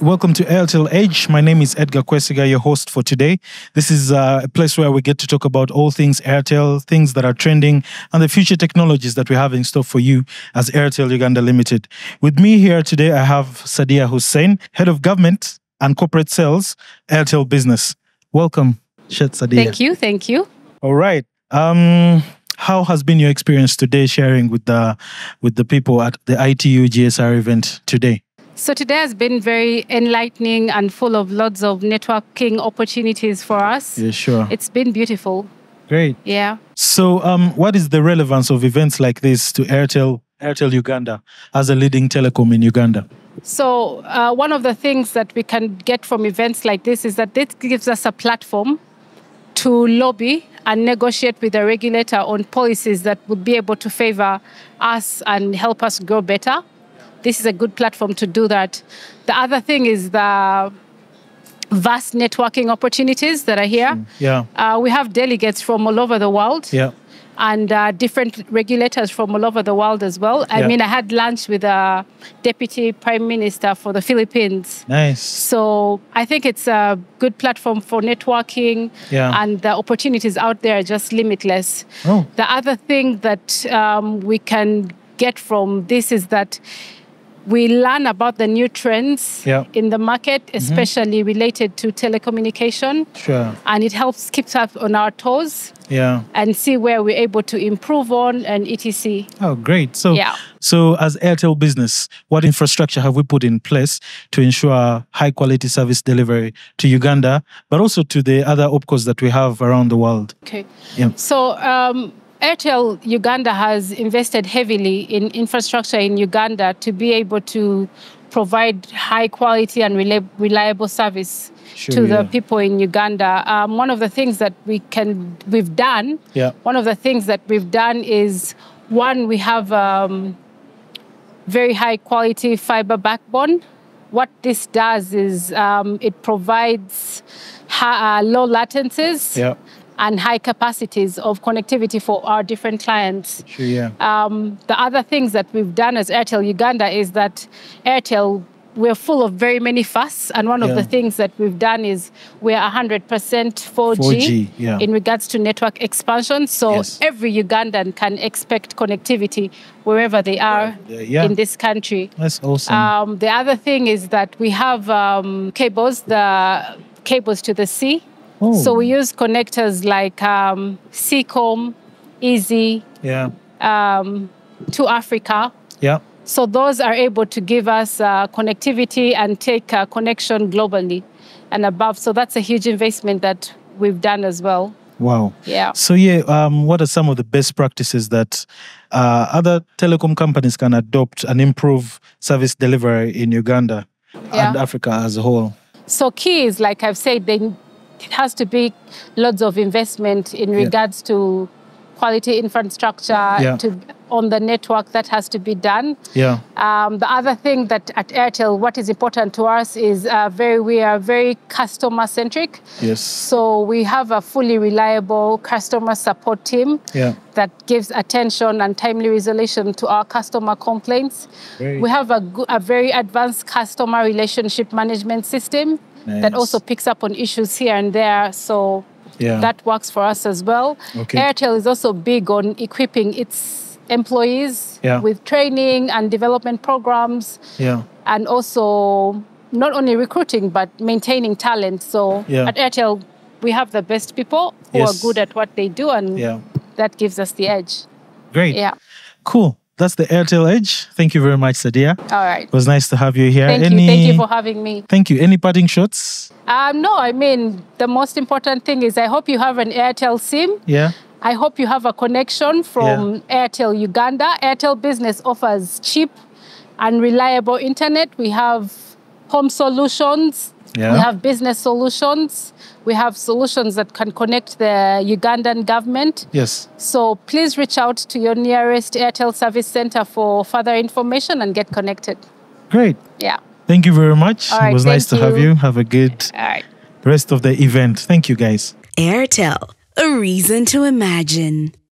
Welcome to Airtel Edge. My name is Edgar Kwesiga, your host for today. This is uh, a place where we get to talk about all things Airtel, things that are trending, and the future technologies that we have in store for you as Airtel Uganda Limited. With me here today, I have Sadiya Hussein, Head of Government and Corporate Sales, Airtel Business. Welcome, Shet Sadiya. Thank you. Thank you. All right. Um, how has been your experience today sharing with the with the people at the ITU GSR event today? So today has been very enlightening and full of lots of networking opportunities for us. Yeah, sure. It's been beautiful. Great. Yeah. So, um, what is the relevance of events like this to Airtel, Airtel Uganda, as a leading telecom in Uganda? So, uh, one of the things that we can get from events like this is that this gives us a platform to lobby and negotiate with the regulator on policies that would be able to favor us and help us grow better this is a good platform to do that. The other thing is the vast networking opportunities that are here. Yeah. Uh, we have delegates from all over the world. Yeah. And uh, different regulators from all over the world as well. I yeah. mean, I had lunch with a deputy prime minister for the Philippines. Nice. So I think it's a good platform for networking. Yeah. And the opportunities out there are just limitless. Oh. The other thing that um, we can get from this is that we learn about the new trends yeah. in the market, mm-hmm. especially mm-hmm. related to telecommunication. Sure. And it helps keep us on our toes. Yeah. And see where we're able to improve on and etc. Oh, great. So, yeah. so as Airtel business, what infrastructure have we put in place to ensure high quality service delivery to Uganda, but also to the other opcos that we have around the world? Okay. Yeah. So, um, Airtel Uganda has invested heavily in infrastructure in Uganda to be able to provide high quality and reliable service sure, to yeah. the people in Uganda. Um, one of the things that we can we've done, yeah. one of the things that we've done is one we have um, very high quality fiber backbone. What this does is um, it provides uh, low latencies. Yeah and high capacities of connectivity for our different clients. Sure, yeah. Um, the other things that we've done as Airtel Uganda is that Airtel we're full of very many fuss, and one yeah. of the things that we've done is we're 100% 4G, 4G yeah. in regards to network expansion. So yes. every Ugandan can expect connectivity wherever they are yeah. in this country. That's awesome. Um, the other thing is that we have um, cables, the cables to the sea. Oh. So we use connectors like um, Seacom, EASSy, yeah, um, to Africa. Yeah. So those are able to give us uh, connectivity and take a connection globally and above. So that's a huge investment that we've done as well. Wow. Yeah. So yeah, um, what are some of the best practices that uh, other telecom companies can adopt and improve service delivery in Uganda yeah. and Africa as a whole? So key is like I've said, they it has to be lots of investment in regards yeah. to quality infrastructure yeah. to on the network that has to be done. Yeah. Um, the other thing that at Airtel, what is important to us is uh, very we are very customer centric. Yes. So we have a fully reliable customer support team yeah. that gives attention and timely resolution to our customer complaints. Great. We have a, a very advanced customer relationship management system nice. that also picks up on issues here and there. So yeah. that works for us as well. Okay. Airtel is also big on equipping its employees yeah. with training and development programs. Yeah. And also not only recruiting but maintaining talent. So yeah. at Airtel we have the best people who yes. are good at what they do and that gives us the edge. Great. Yeah. Cool. That's the Airtel Edge. Thank you very much, Sadiya. All right. It was nice to have you here. Thank Any... you. Thank you for having me. Thank you. Any parting shots? Um, no, I mean, the most important thing is I hope you have an Airtel SIM. Yeah. I hope you have a connection from yeah. Airtel Uganda. Airtel Business offers cheap and reliable internet. We have home solutions. Yeah. We have business solutions. We have solutions that can connect the Ugandan government. Yes. So please reach out to your nearest Airtel service center for further information and get connected. Great. Yeah. Thank you very much. All right, it was nice to you. have you. Have a good All right. rest of the event. Thank you, guys. Airtel, a reason to imagine.